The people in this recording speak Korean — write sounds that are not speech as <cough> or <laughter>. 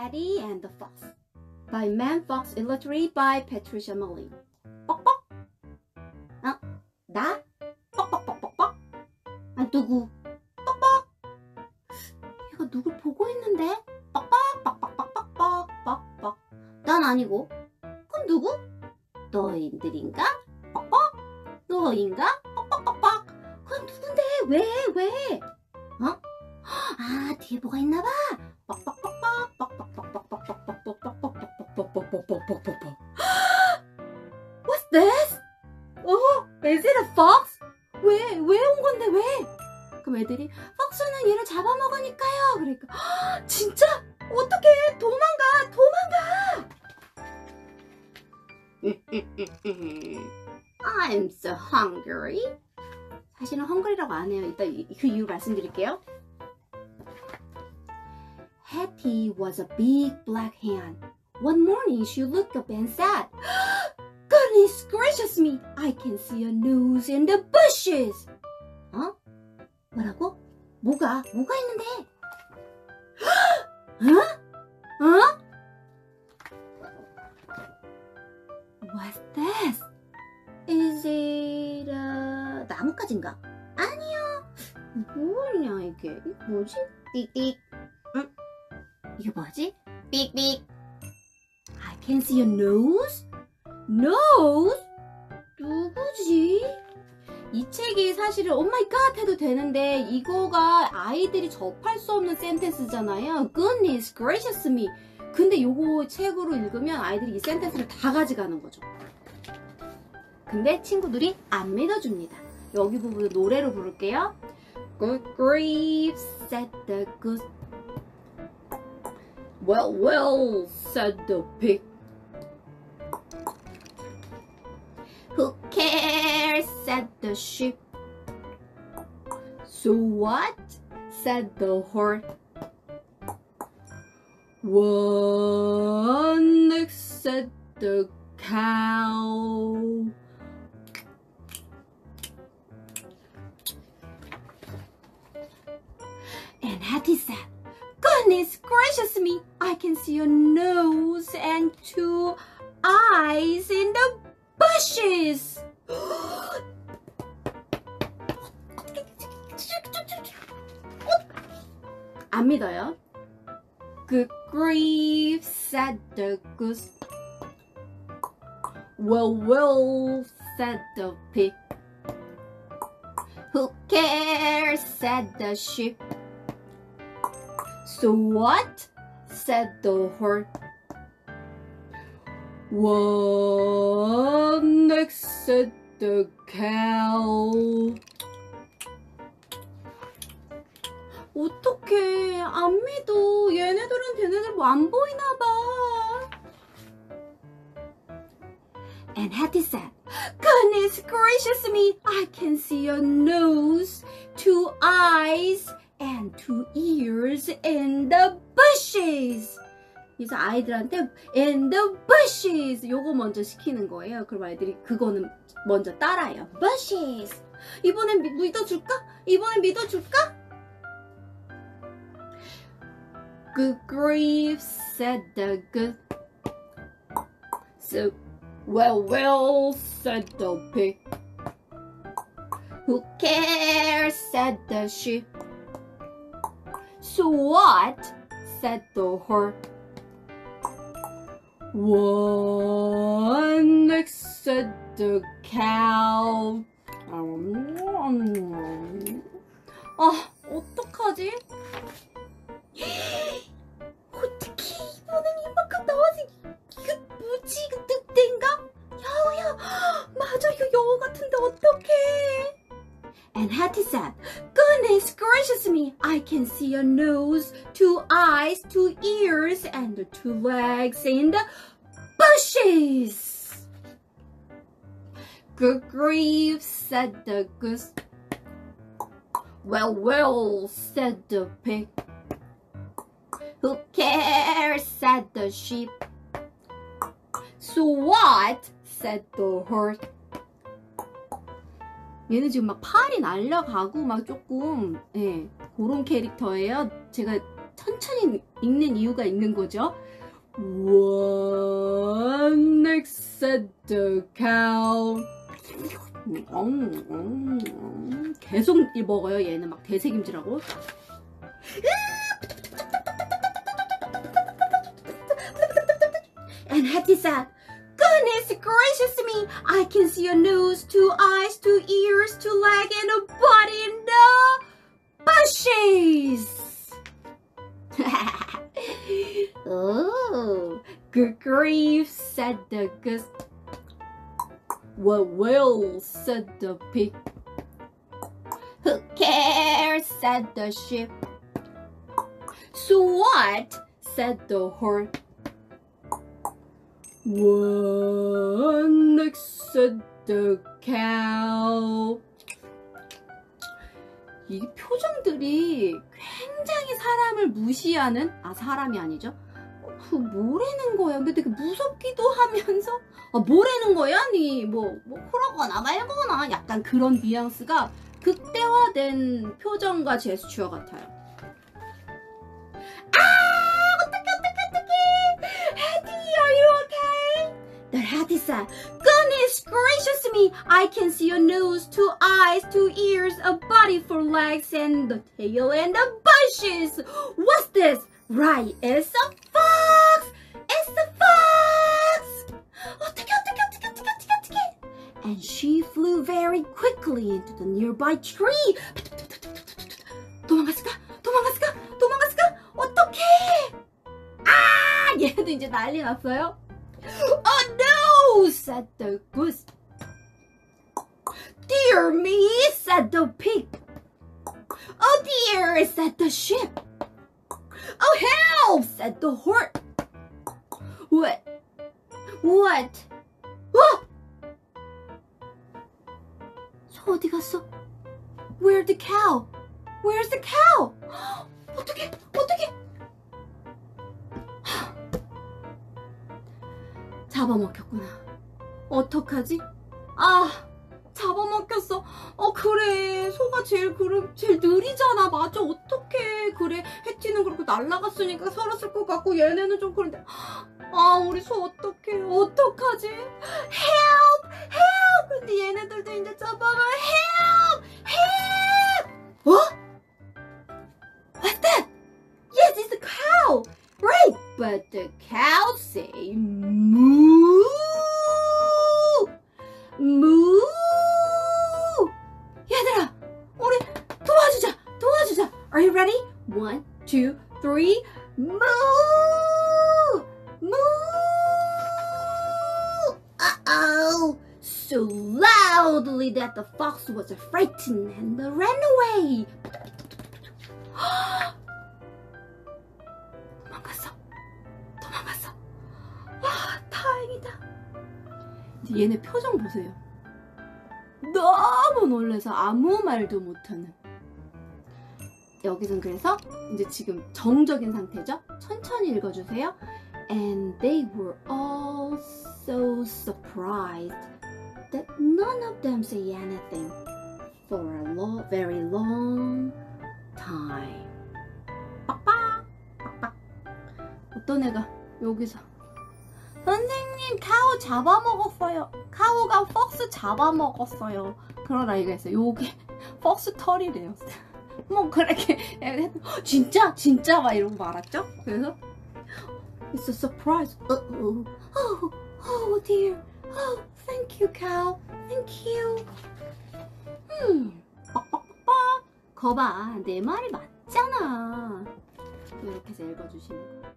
Hattie and the Fox by Man Fox illustrated by Patricia Mullin 뻑뻑 어? 나? 뻑뻑뻑뻑뻑 아 누구? 뻑뻑 얘가 누굴 보고 있는데? 뻑뻑뻑뻑뻑뻑뻑뻑뻑 난 아니고 그럼 누구? 너희들인가? 뻑뻑 너인가? 뻑뻑뻑뻑 그럼 누군데? 왜? 왜? 어? <gasps> 아 뒤에 뭐가 있나봐 <gasps> What's this? 어? Is it a fox? 왜? 왜 온 건데 왜? 그럼 애들이 폭스는 얘를 잡아먹으니까요 그러니까 <gasps> "헉, 진짜? 어떡해 도망가 도망가 <laughs> I'm so hungry 사실은 헝그리라고 안 해요 이따 이- 그 이유 말씀드릴게요 Hattie was a big black hen. One morning she looked up and said, Goodness gracious me, I can see a nose in the bushes. 어? 뭐라고? 뭐가? 뭐가 있는데? 어? 어? What's this? Is it a 나뭇가지인가? 아니요. 뭐냐 이게? 뭐지? 띡띡. 응? 이게 뭐지? 삑삑. Can see a nose? Nose? 누구지? 이 책이 사실은 Oh my god 해도 되는데 이거가 아이들이 접할 수 없는 센텐스잖아요. Goodness gracious me. 근데 요거 책으로 읽으면 아이들이 이 센텐스를 다 가져가는 거죠. 근데 친구들이 안 믿어줍니다. 여기 부분 노래로 부를게요. Good grief, said the goose. Well, well, said the pig. Said the sheep. So what? said the horse. What said the cow. And Hattie said, Goodness gracious me, I can see a nose and two eyes in the bushes. 안 믿어요. Good grief, said the goose. Well, well, said the pig. Who cares, said the sheep. So what? said the horse. What next? said the cow. 어떡해. 안 믿어. 얘네들은 걔네들 뭐 안 보이나 봐. And Hattie said, Goodness gracious me, I can see a nose, two eyes, and two ears in the bushes. 그래서 아이들한테 in the bushes 요거 먼저 시키는 거예요. 그럼 아이들이 그거는 먼저 따라해요. bushes. 이번엔 미- 믿어줄까? 이번엔 믿어줄까? Good grief, said the good. So, well, well, said the pig. Who cares, said the sheep. So what? said the horse. Next? said the cow. And Hattie said, Goodness gracious me, I can see a nose, two eyes, two ears, and two legs in the bushes. Good grief, said the goose. Well, well, said the pig. Who cares, said the sheep. So what? said the horse. 얘는 지금 막 팔이 날려가고 막 조금 예 그런 캐릭터예요. 제가 천천히 읽는 이유가 있는 거죠. One said the cow. 음, 음, 음. 계속 먹어요. 얘는 막 대책임질하고. And Hattie said, Goodness to me, I can see a nose, two eyes, two ears, two legs, and a body in the bushes. <laughs> oh, good grief, said the goose. Well, well, said the pig. Who cares, said the sheep. So what, said the horse. Next said the cow. 이 표정들이 굉장히 사람을 무시하는 아 사람이 아니죠? 어, 그 뭐라는 거야? 근데 되게 무섭기도 하면서 아 뭐라는 거야? 니 뭐 뭐 그러거나 말거나 약간 그런 뉘앙스가 극대화된 표정과 제스처 같아요. 아 어떡해 어떡해 어떡해 Hattie are you okay? That Hattie said Goodness gracious me I can see a nose, two eyes, two ears, a body, four legs and the tail and the bushes What's this? Right, it's a fox! It's a fox! 어떡해 어떡해 어떡해 어떡해 어떡해 어떡해 And she flew very quickly into the nearby tree 도망갔을까? 도망갔을까? 도망갔을까? 어떡해! 아! 얘도 이제 난리 났어요. Oh no! said the goose. Dear me! said the pig. Oh dear! said the sheep. Oh help! said the horse. What? What? 어? 저 어디 갔어? Where's the cow? Where's the cow? <gasps> 어떻게? 어떻게? 잡아먹혔구나. 어떡하지? 아, 잡아먹혔어. 어, 그래. 소가 제일, 그래, 제일 느리잖아. 맞아. 어떡해. 그래. 해티는 그렇고 날라갔으니까 살았을 것 같고, 얘네는 좀 그런데. 아, 우리 소 어떡해. 어떡하지? Help! You ready? One, two, three, moo! moo! Uh-oh! So loudly that the fox was frightened and ran away. 도망갔어. 도망갔어. 아, 다행이다. 얘네 표정 보세요. 너무 놀라서 아무 말도 못하는. 여기선 그래서 이제 지금 정적인 상태죠? 천천히 읽어주세요. And they were all so surprised that none of them say anything for a lo- very long time. 빡빡. 어떤 애가 여기서 선생님 카우 잡아먹었어요. 카우가 폭스 잡아먹었어요. 그런 아이가 있어요. 요게 <laughs> 폭스 털이래요. 뭐 그렇게 진짜 진짜 막 이러고 말았죠. 그래서 It's a surprise. Uh-oh. Oh, oh dear. Oh, thank you, cow. Thank you. 음, 빡빡빡빡. 거봐, 내 말이 맞잖아. 이렇게 해서 읽어주시는 거.